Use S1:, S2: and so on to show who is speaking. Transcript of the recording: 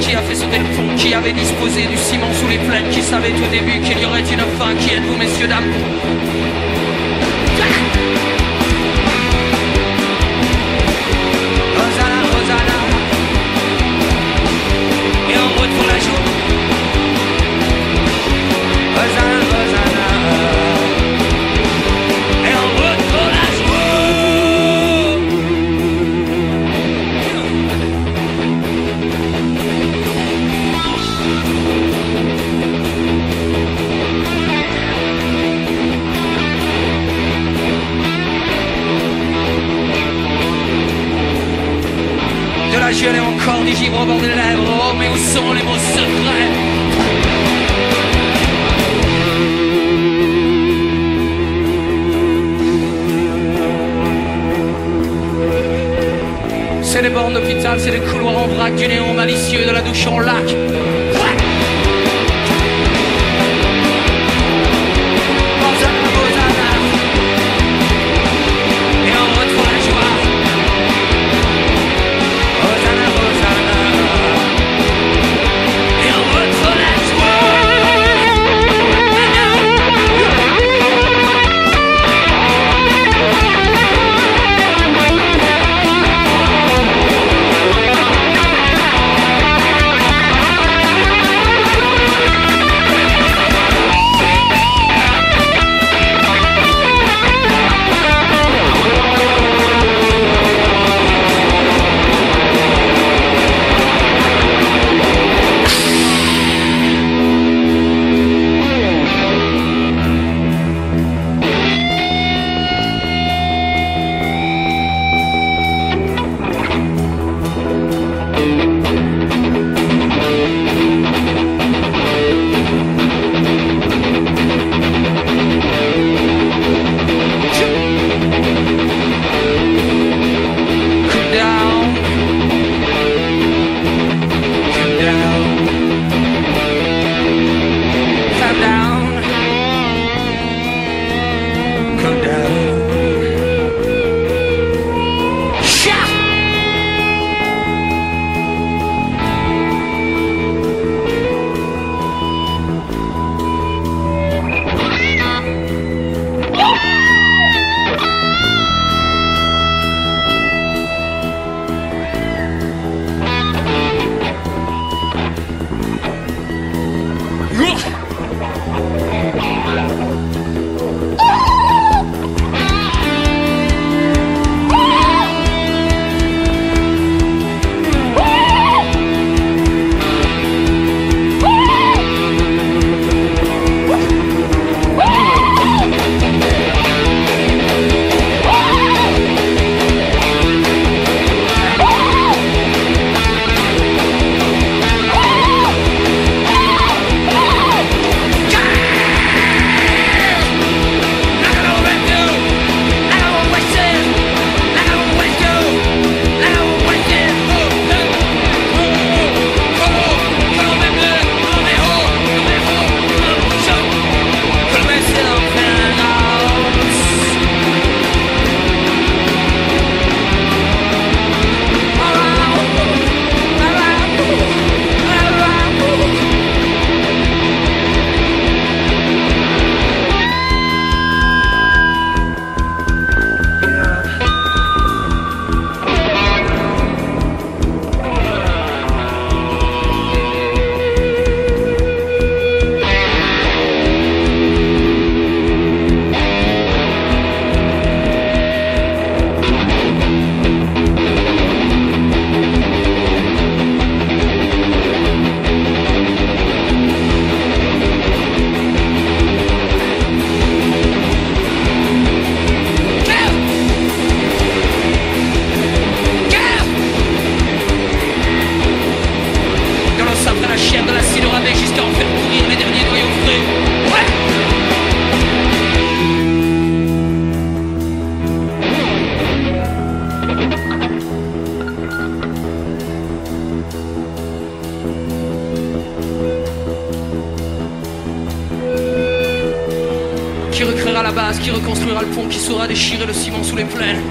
S1: Qui a fait sauter le pont, qui avait disposé du ciment sous les plaines, qui savait au début qu'il y aurait une fin, qui êtes-vous messieurs dames La jeune et au bord des lèvres. Oh mais où sont les mots secrets? C'est des bornes d'hôpital, c'est des couloirs en vrac Du néon malicieux, de la douche en lac la base, qui reconstruira le pont, qui saura déchirer le ciment sous les plaines.